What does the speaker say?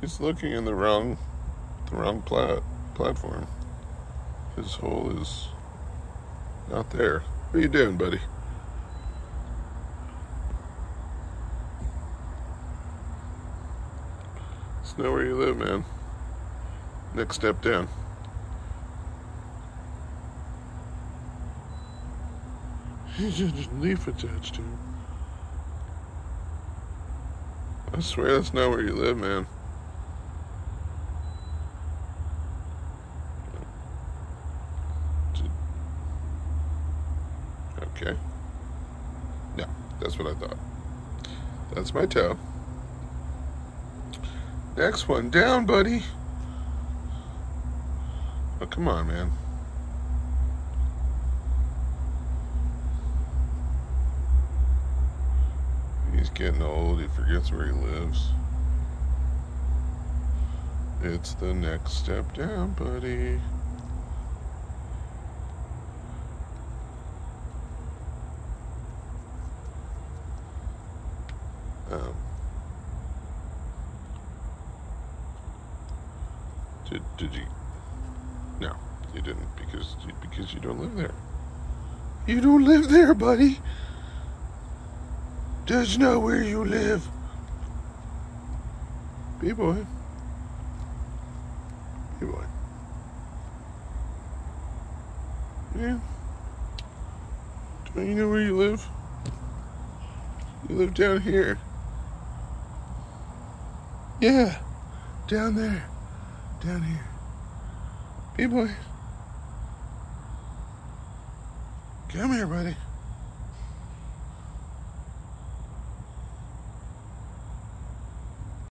He's looking in the wrong, the wrong plat platform. His hole is not there. What are you doing, buddy? It's not where you live, man. Next step down. He's just a leaf attached to him. I swear that's not where you live, man. Okay. Yeah, that's what I thought. That's my toe. Next one down, buddy. Oh, come on, man. He's getting old. He forgets where he lives. It's the next step down, buddy. Um, did did you? No, you didn't because because you don't live there. You don't live there, buddy. That's not where you live. Bee boy. Bee boy. Yeah. Don't you know where you live? You live down here. Yeah, down there, down here. Hey, boy. Come here, buddy.